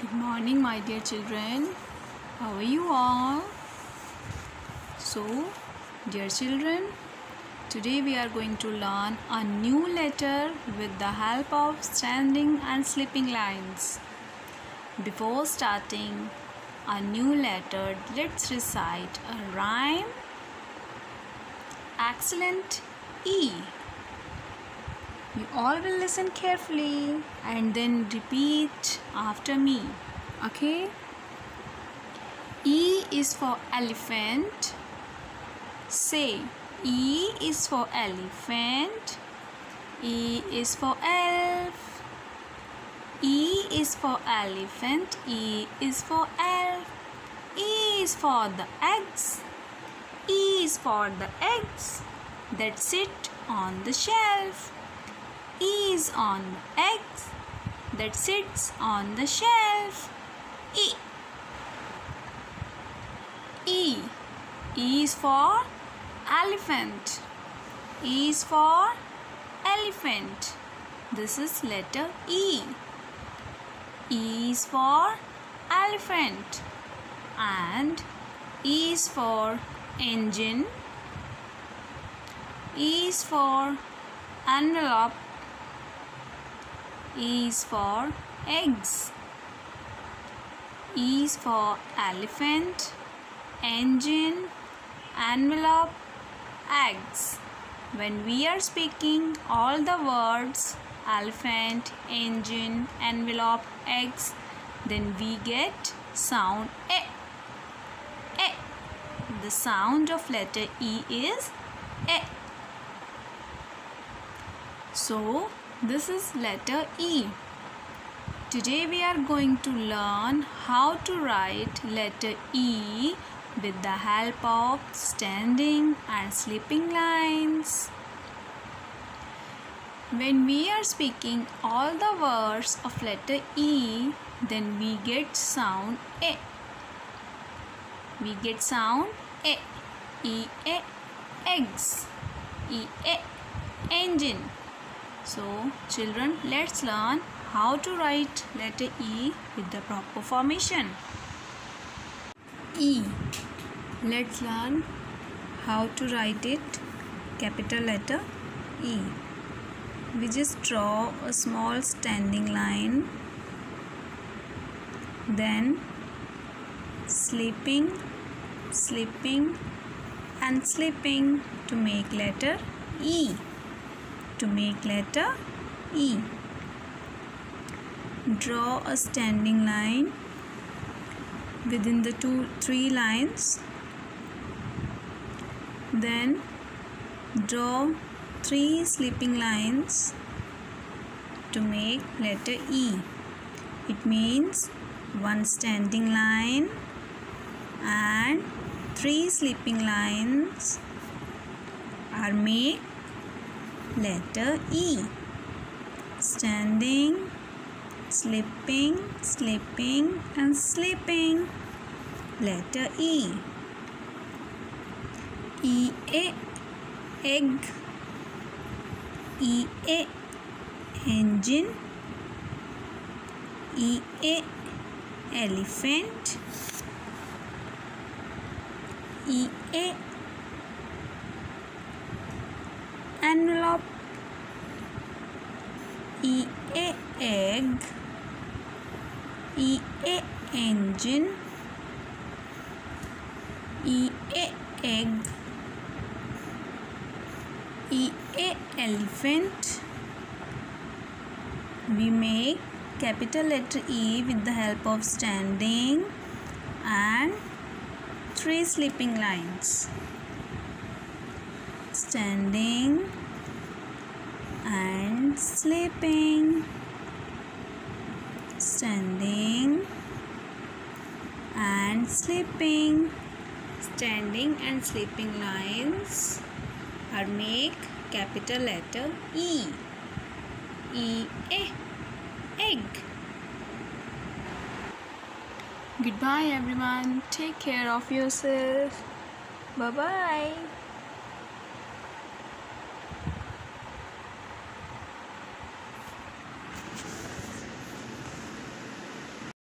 Good morning, my dear children. How are you all? So, dear children, today we are going to learn a new letter with the help of standing and sleeping lines. Before starting a new letter, let's recite a rhyme. Excellent E. You all will listen carefully and then repeat after me. Okay? E is for elephant. Say E is for elephant. E is for elf. E is for elephant. E is for elf. E is for the eggs. E is for the eggs that sit on the shelf. Is on the eggs that sits on the shelf. E. E. E is for elephant. E is for elephant. This is letter E. E is for elephant. And E is for engine. E is for envelope. E is for eggs. E is for elephant, engine, envelope, eggs. When we are speaking all the words elephant, engine, envelope, eggs, then we get sound E. E. The sound of letter E is E. So, this is letter E. Today we are going to learn how to write letter E with the help of standing and sleeping lines. When we are speaking all the words of letter E, then we get sound A. We get sound A. E A eggs. E A engine. So children let's learn how to write letter E with the proper formation. E. Let's learn how to write it capital letter E. We just draw a small standing line then sleeping sleeping and sleeping to make letter E to make letter E. Draw a standing line within the two three lines. Then draw three sleeping lines to make letter E. It means one standing line and three sleeping lines are made letter E standing slipping, slipping and sleeping. Letter E. E A egg. E A engine. E A elephant. E A envelope. E A egg. E A engine E A egg E A elephant. We make capital letter E with the help of standing and three sleeping lines. Standing and sleeping. Standing and sleeping. Standing and sleeping lines are make capital letter E. E A egg. Goodbye everyone. Take care of yourself. Bye bye